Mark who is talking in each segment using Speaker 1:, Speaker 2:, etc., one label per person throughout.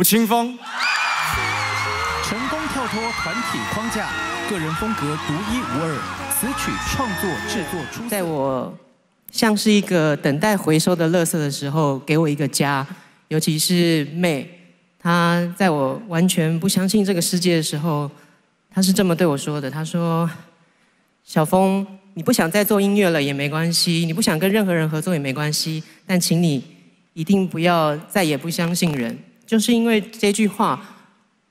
Speaker 1: 吴青峰。
Speaker 2: 成功跳脱团体框架，个人风格独一无二，词曲创作制作出。
Speaker 3: 在我像是一个等待回收的垃圾的时候，给我一个家。尤其是妹，她在我完全不相信这个世界的时候，她是这么对我说的：“她说，小峰，你不想再做音乐了也没关系，你不想跟任何人合作也没关系，但请你一定不要再也不相信人。”就是因为这句话。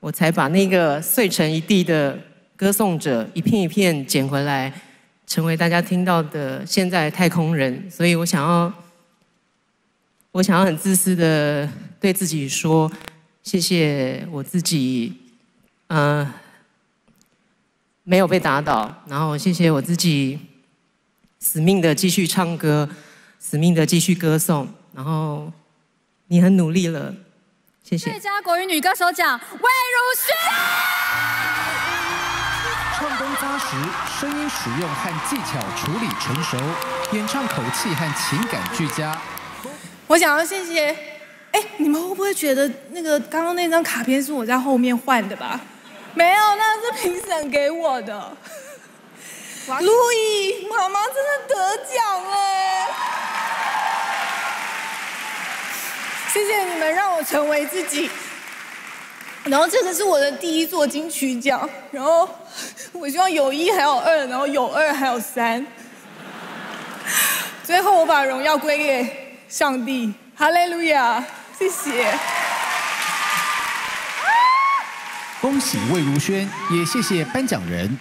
Speaker 3: 我才把那个碎成一地的歌颂者一片一片捡回来，成为大家听到的现在太空人。所以我想要，我想要很自私的对自己说，谢谢我自己，嗯，没有被打倒，然后谢谢我自己，死命的继续唱歌，死命的继续歌颂，然后你很努力了。谢谢。
Speaker 4: 最佳国语女歌手奖魏如萱。
Speaker 2: 唱功扎实，声音使用和技巧处理成熟，演唱口气和情感俱佳。
Speaker 5: 我想要谢谢，哎，你们会不会觉得那个刚刚那张卡片是我在后面换的吧？没有，那是评审给我的。路易，妈妈真的得奖了。谢谢你们让我成为自己，然后这个是我的第一座金曲奖，然后我希望有一还有二，然后有二还有三，最后我把荣耀归给上帝，哈利路亚，谢谢。
Speaker 2: 恭喜魏如萱，也谢谢颁奖人。